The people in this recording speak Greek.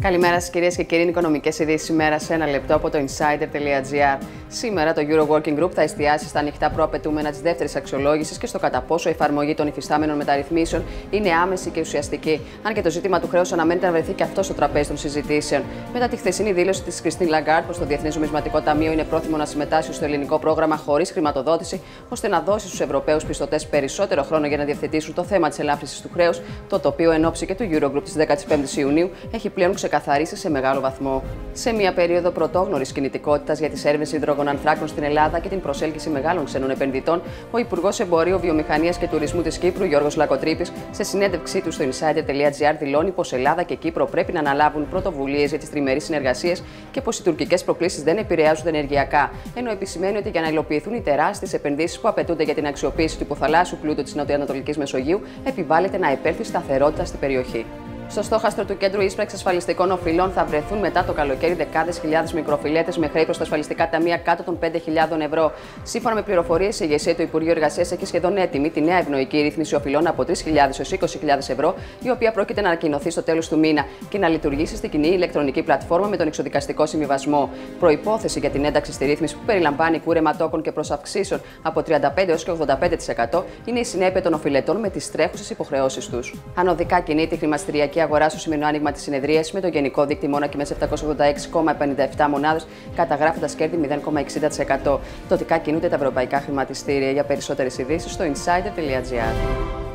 Καλημέρα σας, κυρίες και κύριοι. Οικονομικές ειδήσεις σήμερα σε ένα λεπτό από το insider.gr. Σήμερα το Euro Working Group θα εστιάσει στα ανοιχτά προαπαιτούμενα της δεύτερης αξιολόγησης και στο κατά πόσο η εφαρμογή των υφιστάμενων μεταρρυθμίσεων είναι άμεση και ουσιαστική. Αν και το ζήτημα του χρέους αναμένεται να βρεθεί και αυτό στο τραπέζι των συζητήσεων. Μετά τη χθεσινή δήλωση της Κριστίν Λαγκάρντ πως το Διεθνές Νομισματικό Ταμείο είναι πρόθυμο να συμμετάσχει στο ελληνικό πρόγραμμα χωρίς χρηματοδότηση, ώστε να δώσει στους Ευρωπαίους πιστωτές περισσότερο χρόνο για να διευθετήσουν το θέμα της ελάφρυνσης του χρέους, το τοπίο εν ώψη και του Eurogroup της 15η Ιουνίου έχει πλέον ξεκαθαρίσει σε μεγάλο βαθμό. Σε μια περίοδο πρωτόγνωρης κινητικότητας για τις έρευνες υδρογων ανθράκων στην Ελλάδα και την προσέλκυση μεγάλων ξένων επενδυτών, ο Υπουργός Εμπορίου, Βιομηχανίας και Τουρισμού της Κύπρου, Γιώργος Λακοτρίπη, σε συνέντευξή του στο insider.gr δηλώνει πως Ελλάδα και Κύπρο πρέπει να αναλάβουν πρωτοβουλίες για τις τριμερείς συνεργασίες και πως οι τουρκικές προκλήσεις δεν επηρεάζουν ενεργειακά, ενώ επισημαίνει ότι για να υλοποιηθούν οι τεράστιες επενδύσεις που απαιτούνται για την αξιοποίηση του υποθαλάσσιου πλούτου της Νοτιοανατολικής Μεσογείου, επιβάλλεται να επέλθει σταθερότητα στην περιοχή. Στο στόχαστρο του Κέντρου Ίσπραξη Ασφαλιστικών Οφειλών θα βρεθούν μετά το καλοκαίρι δεκάδες χιλιάδες μικροφιλέτες με χρέη προς τα ασφαλιστικά ταμεία κάτω των 5.000 ευρώ. Σύμφωνα με πληροφορίες, η ηγεσία του Υπουργείου Εργασίας έχει σχεδόν έτοιμη τη νέα ευνοϊκή ρύθμιση οφειλών από 3.000 έως 20.000 ευρώ, η οποία πρόκειται να ανακοινωθεί στο τέλος του μήνα και να λειτουργήσει στην κοινή ηλεκτρονική πλατφόρμα με τον εξοδικαστικό συμβιβασμό. Προπόθεση για την ένταξη στη ρύθμιση που περιλαμβάνει κούρεμα τόκων και προσαυξήσεων από 35 έως και 85% είναι η συνέπεια των οφειλετών με τις τρέχουσες υποχρεώσεις τους. Ανωδικά κινείται η χρηματιστηριακή αγορά στο σημερινό άνοιγμα της συνεδρίας με το γενικό δίκτυο μόνο και με 786,57 μονάδες, καταγράφοντας κέρδη 0,60%. Τοτικά κινούνται τα ευρωπαϊκά χρηματιστήρια. Για περισσότερες ειδήσεις στο insider.gr.